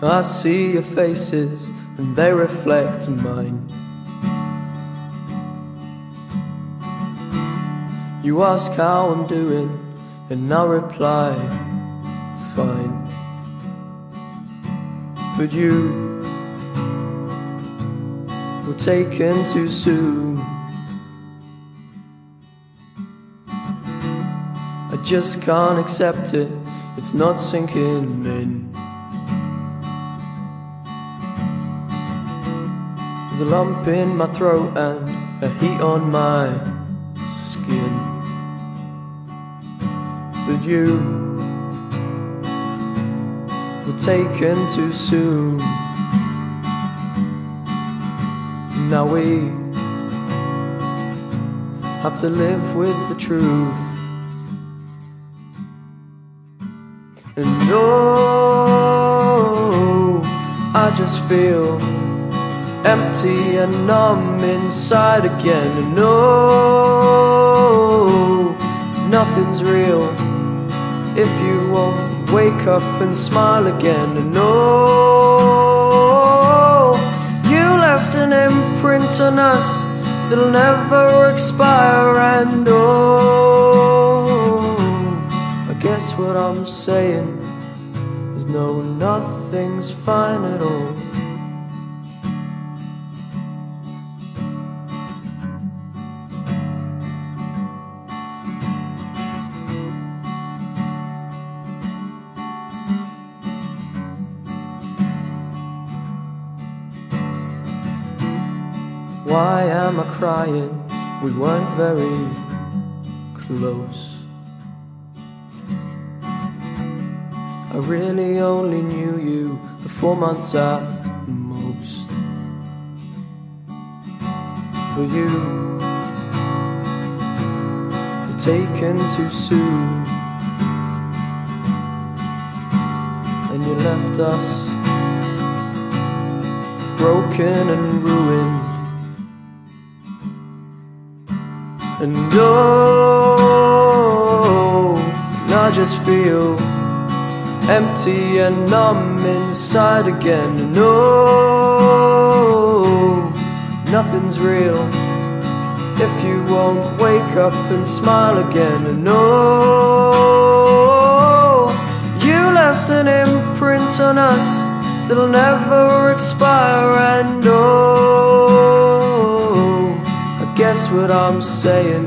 I see your faces and they reflect mine. You ask how I'm doing, and I reply, fine. But you were taken too soon. I just can't accept it, it's not sinking in. There's a lump in my throat and a heat on my skin. But you were taken too soon. Now we have to live with the truth. And oh, I just feel empty and numb inside again. And no, nothing's real if you won't wake up and smile again. And no, you left an imprint on us that'll never expire. And oh, I guess what I'm saying is no, nothing's fine at all. Why am I crying? We weren't very close. I really only knew you for four months at most. But you were taken too soon, and you left us broken and ruined. And oh, I just feel empty and numb inside again. And oh, nothing's real if you won't wake up and smile again. And oh, you left an imprint on us that'll never expire. And oh, what I'm saying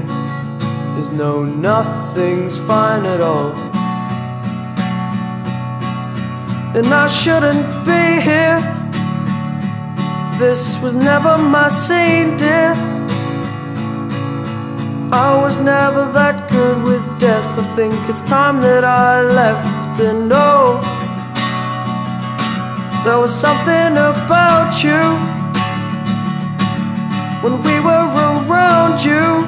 is no, nothing's fine at all. And I shouldn't be here. This was never my scene, dear. I was never that good with death. I think it's time that I left. And oh, there was something about you when we were around you.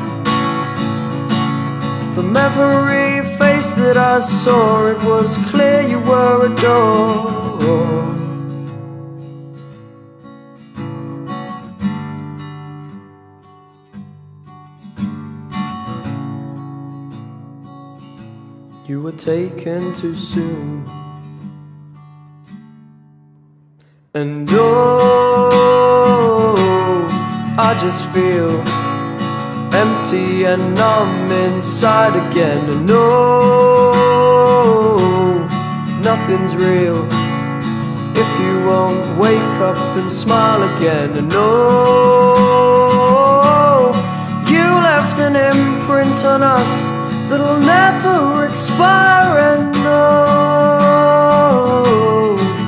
From every face that I saw, it was clear you were adored. You were taken too soon. And oh, I just feel empty and numb inside again. And no, nothing's real if you won't wake up and smile again. And no, you left an imprint on us that'll never expire. And no,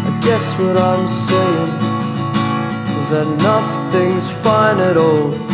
I guess what I'm saying that nothing's fine at all.